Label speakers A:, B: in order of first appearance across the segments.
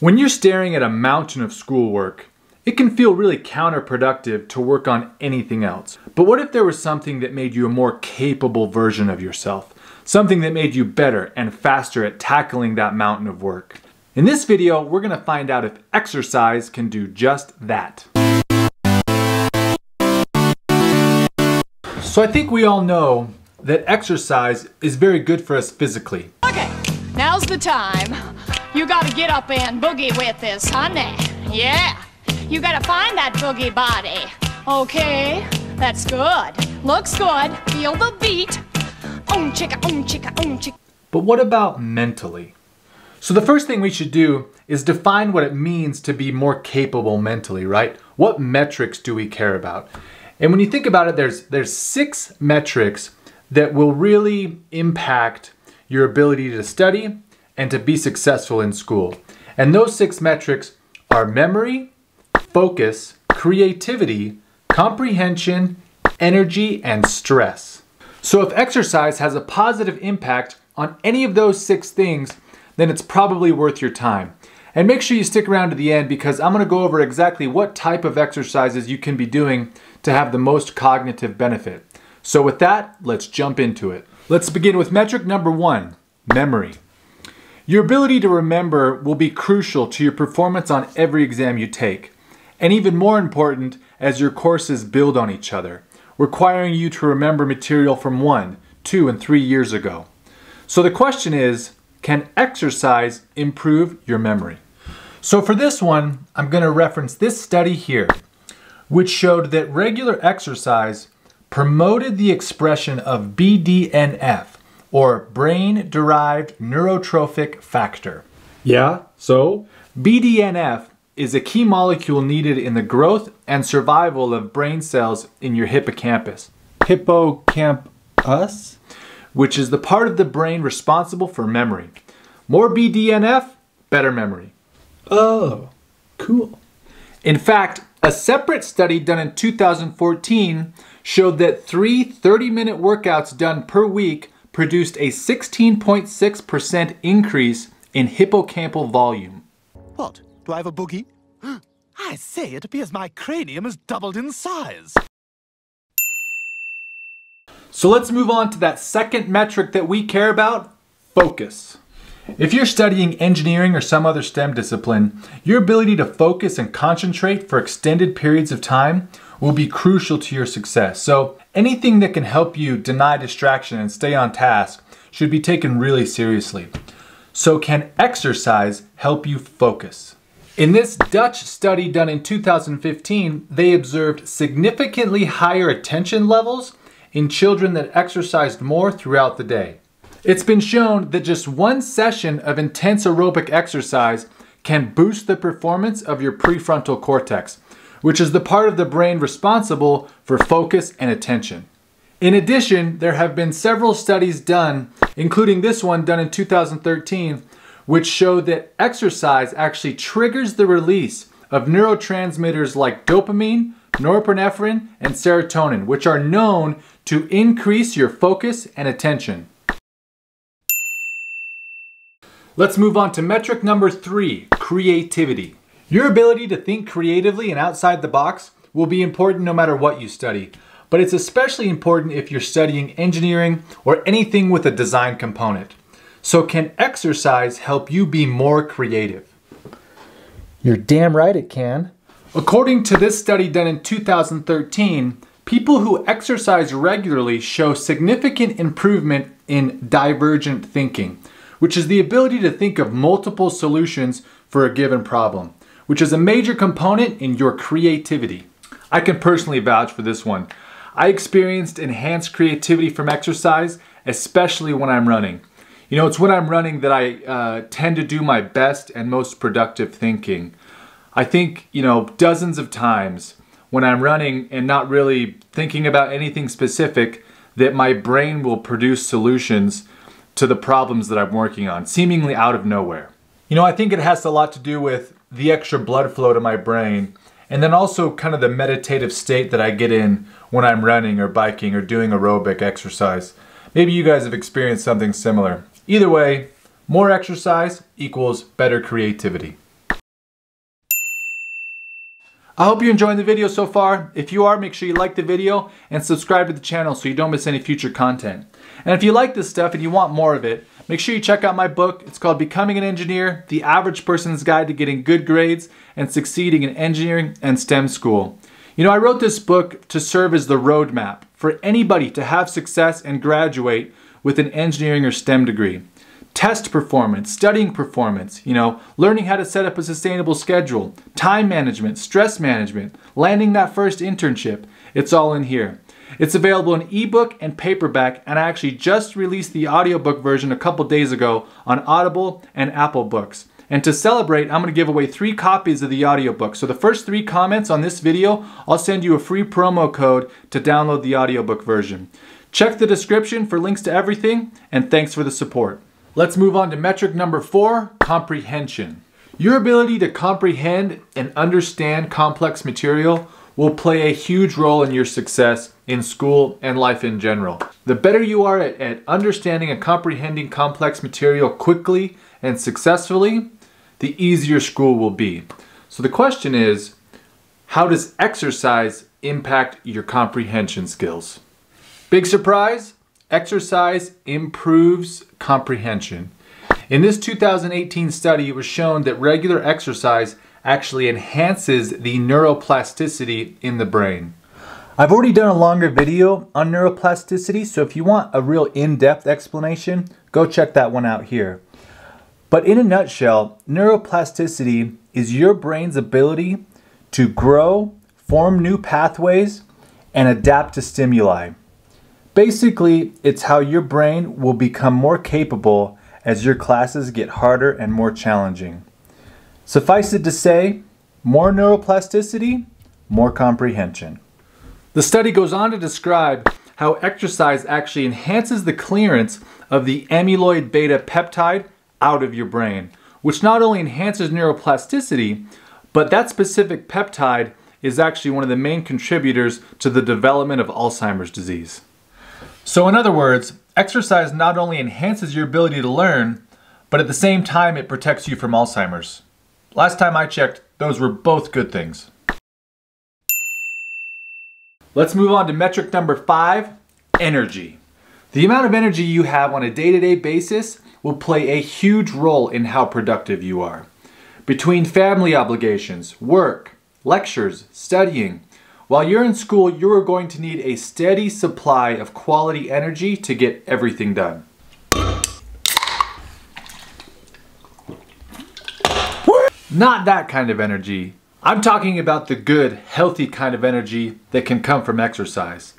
A: When you're staring at a mountain of schoolwork, it can feel really counterproductive to work on anything else. But what if there was something that made you a more capable version of yourself? Something that made you better and faster at tackling that mountain of work? In this video, we're gonna find out if exercise can do just that. So I think we all know that exercise is very good for us physically.
B: Okay, now's the time. You gotta get up and boogie with this, honey. Yeah, you gotta find that boogie body. Okay, that's good. Looks good. Feel the beat. Um chicka, um chicka, um chicka.
A: But what about mentally? So the first thing we should do is define what it means to be more capable mentally, right? What metrics do we care about? And when you think about it, there's there's six metrics that will really impact your ability to study and to be successful in school. And those six metrics are memory, focus, creativity, comprehension, energy, and stress. So if exercise has a positive impact on any of those six things, then it's probably worth your time. And make sure you stick around to the end because I'm gonna go over exactly what type of exercises you can be doing to have the most cognitive benefit. So with that, let's jump into it. Let's begin with metric number one, memory. Your ability to remember will be crucial to your performance on every exam you take, and even more important as your courses build on each other, requiring you to remember material from one, two, and three years ago. So the question is, can exercise improve your memory? So for this one, I'm going to reference this study here, which showed that regular exercise promoted the expression of BDNF, or brain derived neurotrophic factor.
C: Yeah, so?
A: BDNF is a key molecule needed in the growth and survival of brain cells in your hippocampus.
C: Hippocampus?
A: Which is the part of the brain responsible for memory. More BDNF, better memory.
C: Oh, cool.
A: In fact, a separate study done in 2014 showed that three 30 minute workouts done per week produced a 16.6% increase in hippocampal volume.
D: What? Do I have a boogie? I say, it appears my cranium has doubled in size.
A: So let's move on to that second metric that we care about, focus. If you're studying engineering or some other STEM discipline, your ability to focus and concentrate for extended periods of time will be crucial to your success. So anything that can help you deny distraction and stay on task should be taken really seriously. So can exercise help you focus? In this Dutch study done in 2015, they observed significantly higher attention levels in children that exercised more throughout the day. It's been shown that just one session of intense aerobic exercise can boost the performance of your prefrontal cortex, which is the part of the brain responsible for focus and attention. In addition, there have been several studies done, including this one done in 2013, which show that exercise actually triggers the release of neurotransmitters like dopamine, norepinephrine, and serotonin, which are known to increase your focus and attention. Let's move on to metric number three, creativity. Your ability to think creatively and outside the box will be important no matter what you study, but it's especially important if you're studying engineering or anything with a design component. So can exercise help you be more creative?
C: You're damn right it can.
A: According to this study done in 2013, people who exercise regularly show significant improvement in divergent thinking, which is the ability to think of multiple solutions for a given problem which is a major component in your creativity. I can personally vouch for this one. I experienced enhanced creativity from exercise, especially when I'm running. You know, it's when I'm running that I uh, tend to do my best and most productive thinking. I think, you know, dozens of times when I'm running and not really thinking about anything specific, that my brain will produce solutions to the problems that I'm working on, seemingly out of nowhere. You know, I think it has a lot to do with the extra blood flow to my brain, and then also kind of the meditative state that I get in when I'm running or biking or doing aerobic exercise. Maybe you guys have experienced something similar. Either way, more exercise equals better creativity. I hope you're enjoying the video so far. If you are, make sure you like the video and subscribe to the channel so you don't miss any future content. And if you like this stuff and you want more of it, make sure you check out my book. It's called Becoming an Engineer, The Average Person's Guide to Getting Good Grades and Succeeding in Engineering and STEM School. You know, I wrote this book to serve as the roadmap for anybody to have success and graduate with an engineering or STEM degree test performance, studying performance, you know, learning how to set up a sustainable schedule, time management, stress management, landing that first internship. It's all in here. It's available in ebook and paperback, and I actually just released the audiobook version a couple days ago on Audible and Apple Books. And to celebrate, I'm going to give away three copies of the audiobook. So the first three comments on this video, I'll send you a free promo code to download the audiobook version. Check the description for links to everything, and thanks for the support. Let's move on to metric number four, comprehension. Your ability to comprehend and understand complex material will play a huge role in your success in school and life in general. The better you are at, at understanding and comprehending complex material quickly and successfully, the easier school will be. So the question is, how does exercise impact your comprehension skills? Big surprise, exercise improves comprehension. In this 2018 study, it was shown that regular exercise actually enhances the neuroplasticity in the brain. I've already done a longer video on neuroplasticity, so if you want a real in-depth explanation, go check that one out here. But in a nutshell, neuroplasticity is your brain's ability to grow, form new pathways, and adapt to stimuli. Basically, it's how your brain will become more capable as your classes get harder and more challenging. Suffice it to say, more neuroplasticity, more comprehension. The study goes on to describe how exercise actually enhances the clearance of the amyloid beta peptide out of your brain, which not only enhances neuroplasticity, but that specific peptide is actually one of the main contributors to the development of Alzheimer's disease. So in other words, exercise not only enhances your ability to learn, but at the same time it protects you from Alzheimer's. Last time I checked, those were both good things. Let's move on to metric number five, energy. The amount of energy you have on a day-to-day -day basis will play a huge role in how productive you are. Between family obligations, work, lectures, studying, while you're in school, you are going to need a steady supply of quality energy to get everything done. Not that kind of energy. I'm talking about the good, healthy kind of energy that can come from exercise.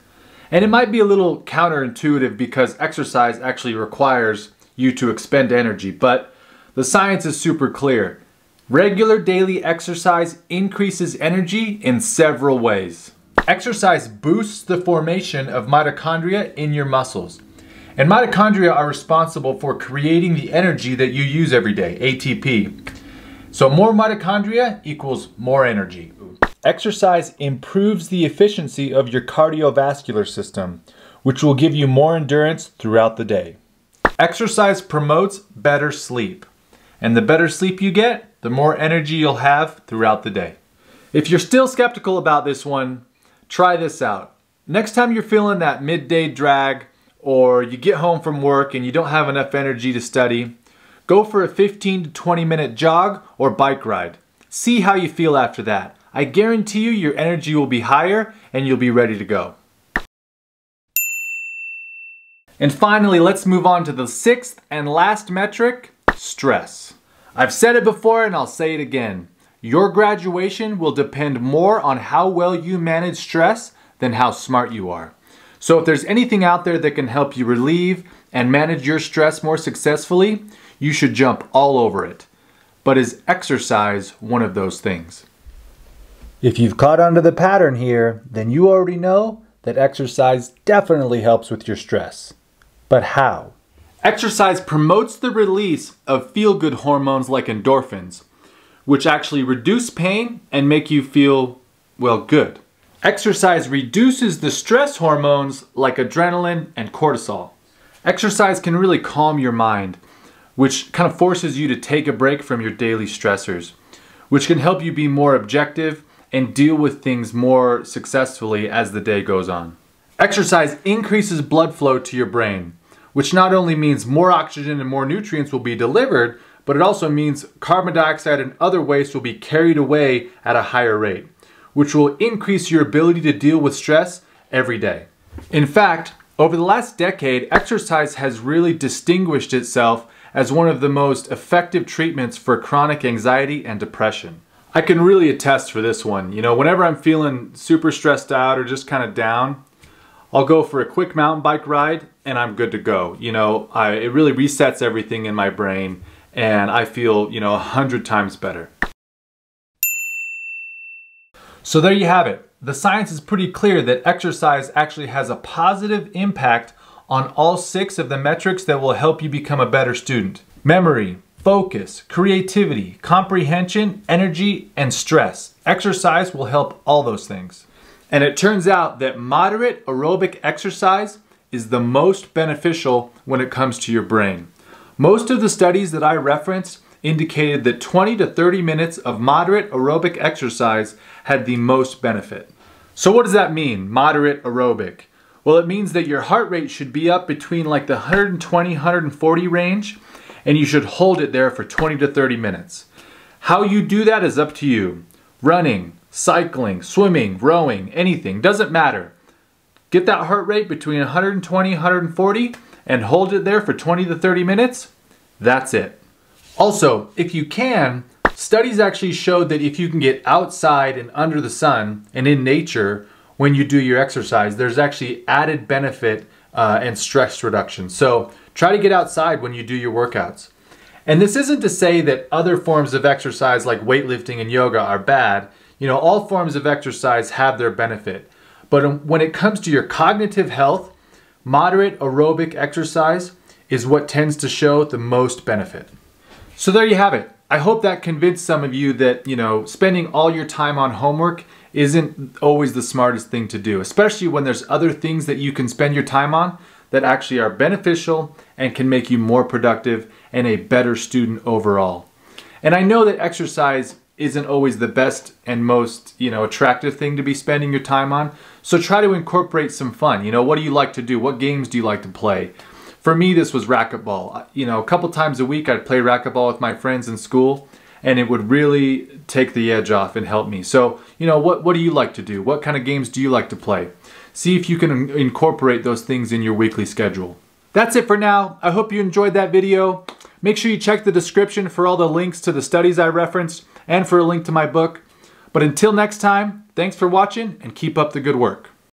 A: And it might be a little counterintuitive because exercise actually requires you to expend energy, but the science is super clear. Regular daily exercise increases energy in several ways. Exercise boosts the formation of mitochondria in your muscles. And mitochondria are responsible for creating the energy that you use every day, ATP. So more mitochondria equals more energy. Exercise improves the efficiency of your cardiovascular system, which will give you more endurance throughout the day. Exercise promotes better sleep. And the better sleep you get, the more energy you'll have throughout the day. If you're still skeptical about this one, try this out. Next time you're feeling that midday drag or you get home from work and you don't have enough energy to study, go for a 15 to 20 minute jog or bike ride. See how you feel after that. I guarantee you your energy will be higher and you'll be ready to go. And finally, let's move on to the sixth and last metric, stress. I've said it before and I'll say it again. Your graduation will depend more on how well you manage stress than how smart you are. So if there's anything out there that can help you relieve and manage your stress more successfully, you should jump all over it. But is exercise one of those things? If you've caught on to the pattern here, then you already know that exercise definitely helps with your stress. But how? Exercise promotes the release of feel-good hormones like endorphins, which actually reduce pain and make you feel, well, good. Exercise reduces the stress hormones like adrenaline and cortisol. Exercise can really calm your mind, which kind of forces you to take a break from your daily stressors, which can help you be more objective and deal with things more successfully as the day goes on. Exercise increases blood flow to your brain, which not only means more oxygen and more nutrients will be delivered, but it also means carbon dioxide and other waste will be carried away at a higher rate, which will increase your ability to deal with stress every day. In fact, over the last decade, exercise has really distinguished itself as one of the most effective treatments for chronic anxiety and depression. I can really attest for this one. You know, whenever I'm feeling super stressed out or just kind of down, I'll go for a quick mountain bike ride and I'm good to go. You know, I, it really resets everything in my brain and I feel, you know, a hundred times better. So there you have it. The science is pretty clear that exercise actually has a positive impact on all six of the metrics that will help you become a better student. Memory, focus, creativity, comprehension, energy, and stress. Exercise will help all those things. And it turns out that moderate aerobic exercise is the most beneficial when it comes to your brain. Most of the studies that I referenced indicated that 20 to 30 minutes of moderate aerobic exercise had the most benefit. So what does that mean, moderate aerobic? Well, it means that your heart rate should be up between like the 120, 140 range, and you should hold it there for 20 to 30 minutes. How you do that is up to you. Running, cycling, swimming, rowing, anything, doesn't matter. Get that heart rate between 120, 140 and hold it there for 20 to 30 minutes. That's it. Also, if you can, studies actually showed that if you can get outside and under the sun and in nature when you do your exercise, there's actually added benefit uh, and stress reduction. So try to get outside when you do your workouts. And this isn't to say that other forms of exercise like weightlifting and yoga are bad. You know, all forms of exercise have their benefit. But um, when it comes to your cognitive health, moderate aerobic exercise is what tends to show the most benefit. So there you have it. I hope that convinced some of you that, you know, spending all your time on homework isn't always the smartest thing to do, especially when there's other things that you can spend your time on that actually are beneficial and can make you more productive and a better student overall. And I know that exercise isn't always the best and most, you know, attractive thing to be spending your time on. So try to incorporate some fun. You know, what do you like to do? What games do you like to play? For me, this was racquetball. You know, a couple times a week I'd play racquetball with my friends in school and it would really take the edge off and help me. So, you know, what, what do you like to do? What kind of games do you like to play? See if you can incorporate those things in your weekly schedule. That's it for now. I hope you enjoyed that video. Make sure you check the description for all the links to the studies I referenced and for a link to my book. But until next time, thanks for watching and keep up the good work.